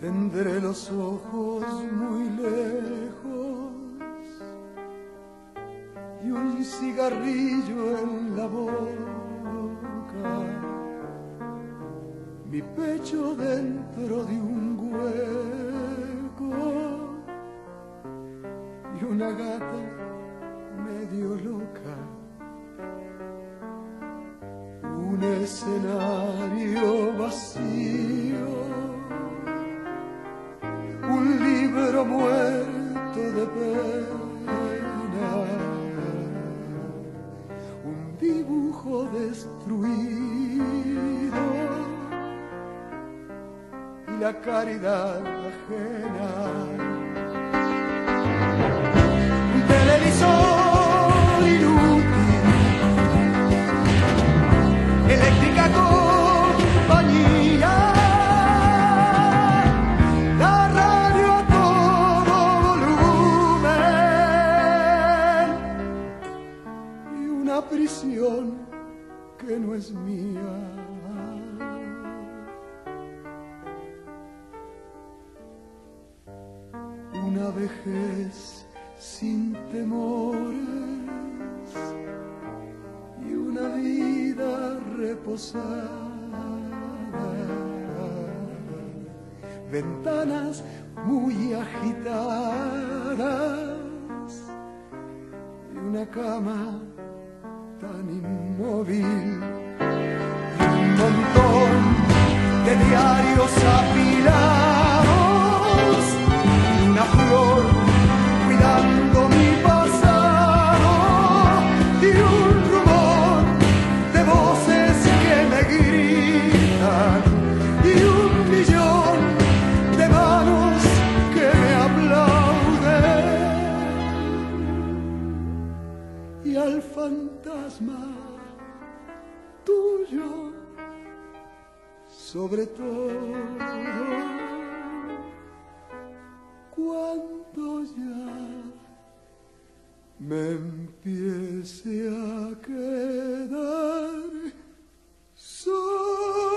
Tendré los ojos muy lejos y un cigarrillo en la boca, mi pecho dentro de un gata medio loca. Un escenario vacío, un libro muerto de pena, un dibujo destruido y la caridad ajena. Una prisión que no es mía. Una vejez sin temores y una vida reposada. Ventanas muy agitadas y una cama tan inmóvil. Y un montón de diarios apilados fantasma tuyo sobre todo cuando ya me empiece a quedar solo.